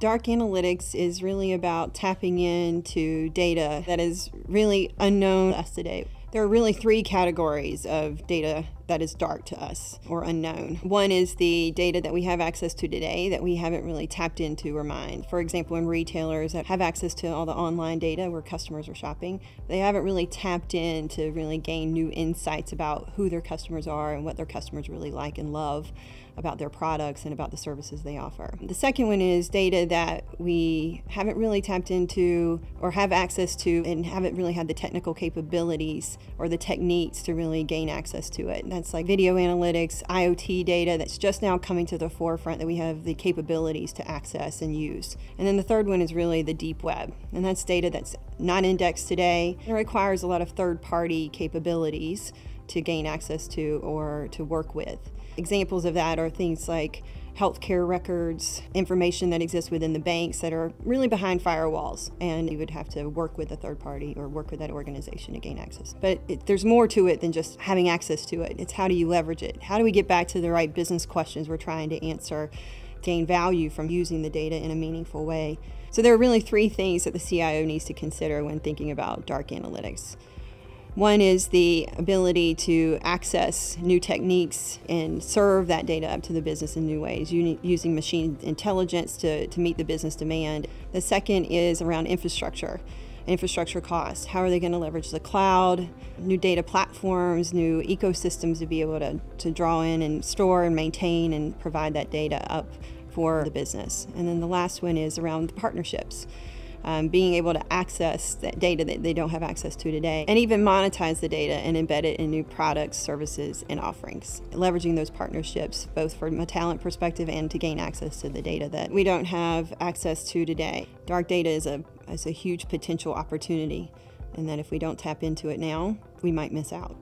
Dark analytics is really about tapping into data that is really unknown to us today. There are really three categories of data that is dark to us or unknown. One is the data that we have access to today that we haven't really tapped into or mined. For example, in retailers that have access to all the online data where customers are shopping, they haven't really tapped in to really gain new insights about who their customers are and what their customers really like and love about their products and about the services they offer. The second one is data that we haven't really tapped into or have access to and haven't really had the technical capabilities or the techniques to really gain access to it. And that's like video analytics, IoT data that's just now coming to the forefront that we have the capabilities to access and use. And then the third one is really the deep web. And that's data that's not indexed today. It requires a lot of third party capabilities to gain access to or to work with. Examples of that are things like healthcare records, information that exists within the banks that are really behind firewalls, and you would have to work with a third party or work with that organization to gain access. But it, there's more to it than just having access to it. It's how do you leverage it? How do we get back to the right business questions we're trying to answer, gain value from using the data in a meaningful way? So there are really three things that the CIO needs to consider when thinking about dark analytics. One is the ability to access new techniques and serve that data up to the business in new ways, using machine intelligence to, to meet the business demand. The second is around infrastructure infrastructure costs. How are they going to leverage the cloud, new data platforms, new ecosystems to be able to, to draw in and store and maintain and provide that data up for the business. And then the last one is around partnerships um, being able to access that data that they don't have access to today, and even monetize the data and embed it in new products, services, and offerings. Leveraging those partnerships both from a talent perspective and to gain access to the data that we don't have access to today. Dark data is a, is a huge potential opportunity, and that if we don't tap into it now, we might miss out.